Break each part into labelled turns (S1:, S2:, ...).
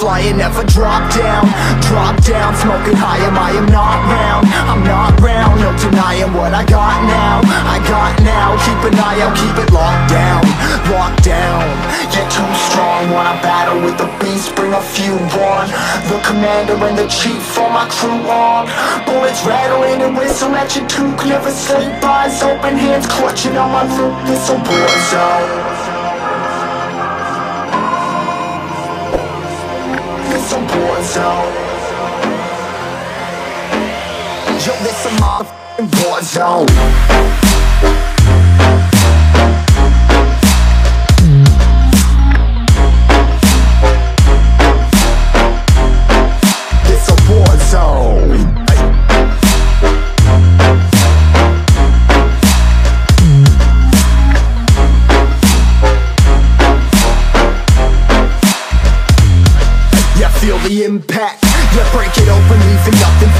S1: flying, never drop down. Drop down, smoking high, am I am not round? I'm not round, no denying what I got now. I got now, keep an eye out, keep it locked down Locked down, you're too strong Wanna battle with the beast, bring a few on. The commander and the chief for my crew on. Bullets rattling and whistle at your toque Never sleep, eyes open, hands clutching on my loot This a war zone A zone Yo, this a motherfucking war zone feel the impact. Yeah, break it open, leaving nothing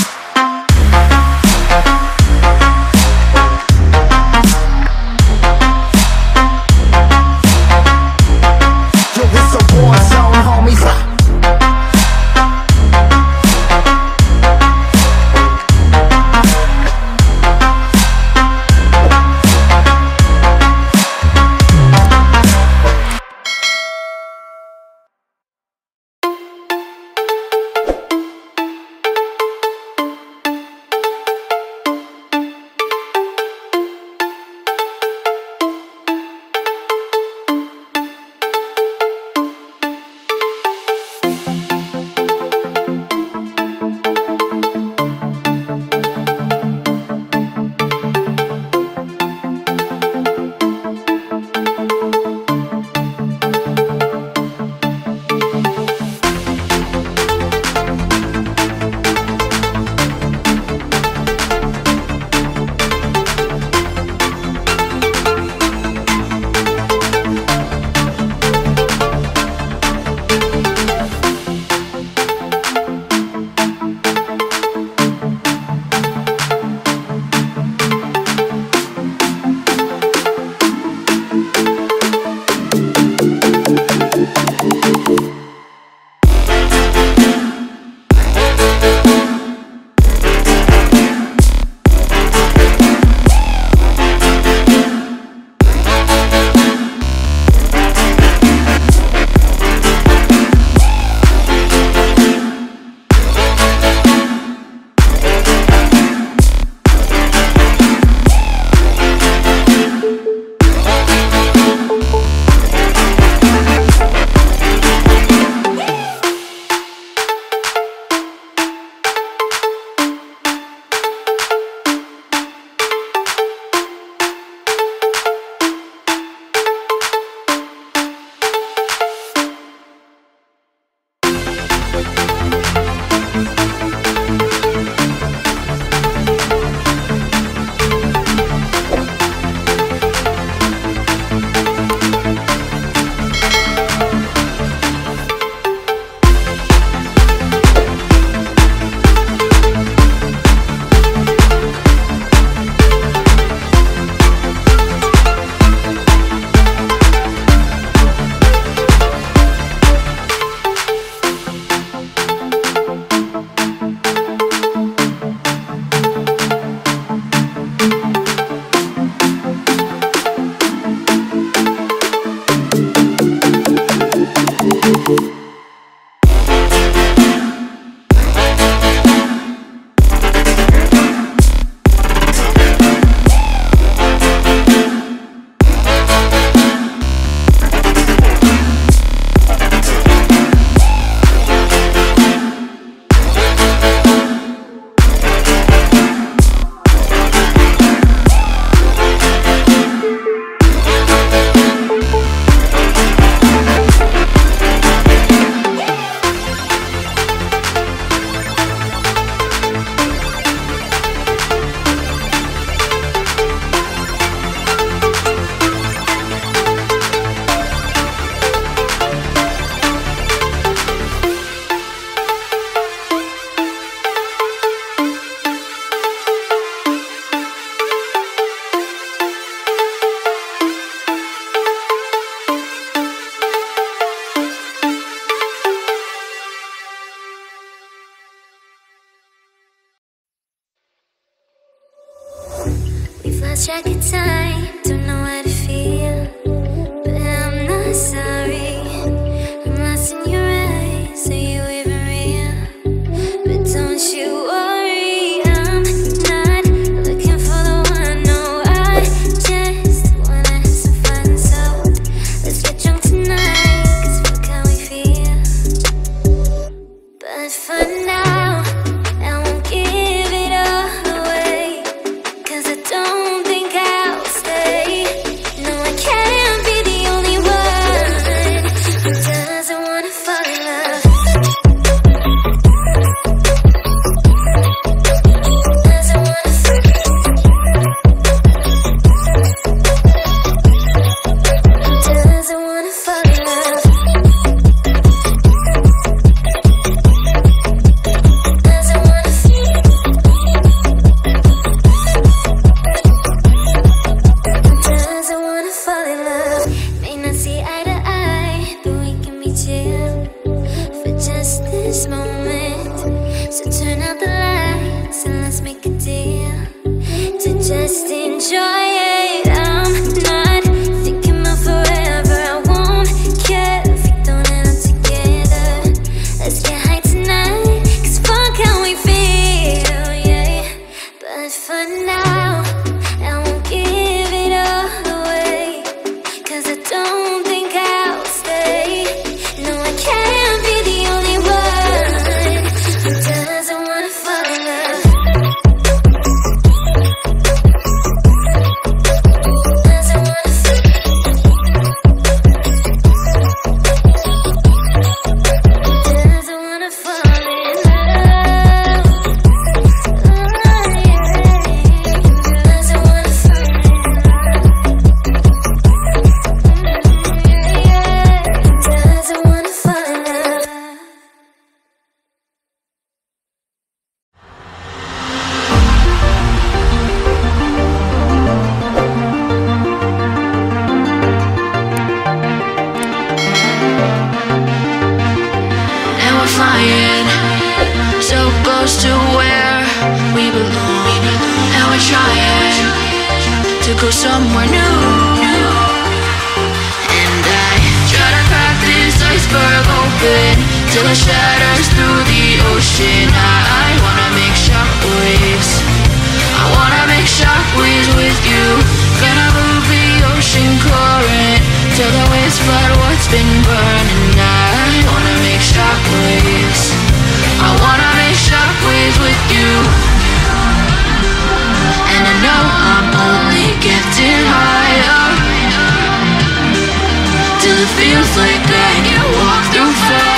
S2: check your time. Don't know what. turn out the lights and let's make a deal to just enjoy.
S3: And we're trying to go somewhere new. And I try to crack this iceberg open Till it shatters through the ocean. I, I wanna make shockwaves. I wanna make shockwaves with you. Gonna move the ocean current Till the waves flood what's been burned. feels like I can walk through fire.